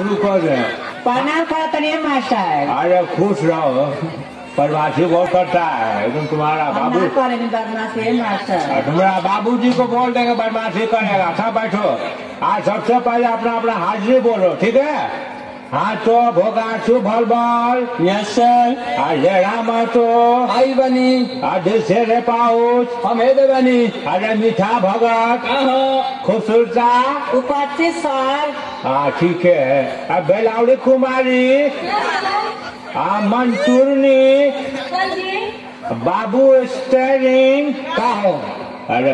रुको प्रणाम करो मास्टर। अरे खुश रहो प्रवासी बहुत करता है। एकदम तुम्हारा बाबू बदमाशी है तुम्हारा बाबूजी को बोल देंगे बदमाशी करेगा। सब बैठो। आज सबसे पहले अपना अपना हाजिरी बोलो ठीक है? हाँ तो भोगा शुभल बल। यस सर आज राम तो। आई बनी। आज से रे पाउच हम हे बनी। अरे मीठा भगत। खूबसूरता। उपस्थित सर हाँ ठीक है। अब बेलावड़ी कुमारी। आ, मंटूरनी। बाबू स्टेरिंग का हो? अरे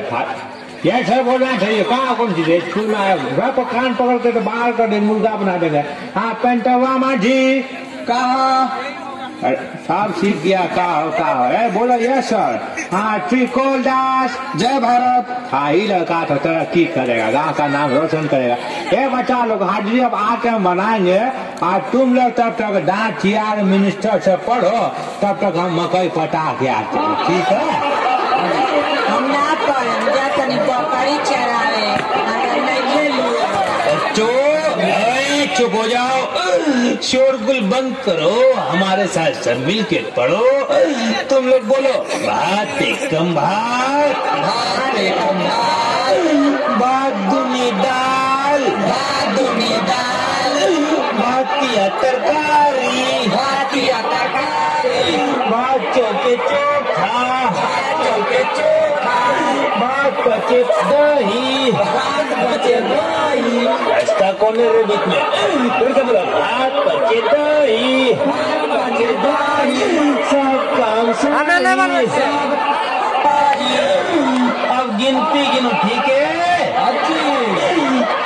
यह सर बोलना चाहिए। कहा, कौन चीज़ है स्कूल में आया? पर कान पकड़ के तो बाहर कर दे मुर्गा बना देंगे। हाँ पेंटवा माझी, कहा? सब सीख गया का हो का हो? ए बोलो ये सर हाँ त्रिकोल दास जय भारत. हाँ ही लड़का तो तरक्की करेगा गाँव का नाम रोशन करेगा. ये बच्चा लोग हाजिरी अब आके हम बनाएँगे. और तुम लोग तब तक डांट चियार मिनिस्टर से पढ़ो तब तक हम मकई पटा के आते हैं ठीक है? हम ना करेंगे जा तनी बकरी चरावे अगर नहीं ले चुप चुप हो जाओ। शोरगुल बंद करो, हमारे साथ सब मिल के पढ़ो तुम लोग बोलो, बात एकम भात भात एकम भात बात दुनी दाल भात दुनी दाल बात की तरकारी भात या तरकारी बात चौके चोखा भात चौके चोखा, बात बचे दही भात दही रास्ता कौन है रे बीच में फिर क्या बोला बात बचे दही भात बचे दही सब काम सुन सब पारी अब गिनती गिनो ठीक है अच्छी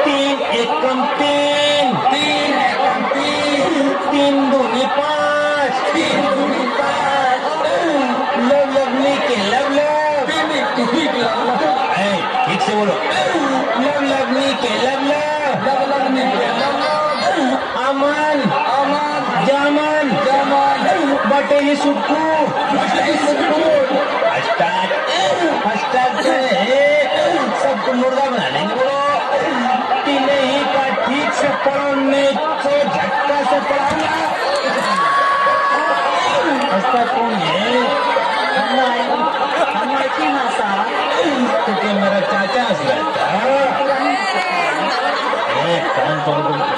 तीन एकम तीन तीन एकम तीन तीन दूनी पाँच तीन दूनी पाँच लव लवली के लव लव तीन तीन लव ऐ, ठीक से बोलो लव लवली के लव लव लव लव निकले लव लव अमन अमन जामन जमन बटेली सुक्कू बटई सुकून हस्ताक हस्ताक से सबको मुर्गा बना देंगे बोलो। तीन ही का ठीक से पढ़ने से झटका से पढ़ाऊँगा हस्ताक कौन है? हमारे की भाषा क्योंकि मेरा चाचा से लगता है एक कान पकड़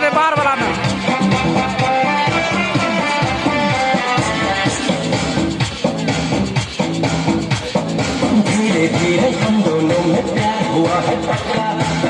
में बाहर बाहर वाला में धीरे धीरे हम दोनों में प्यार हुआ है पक्का।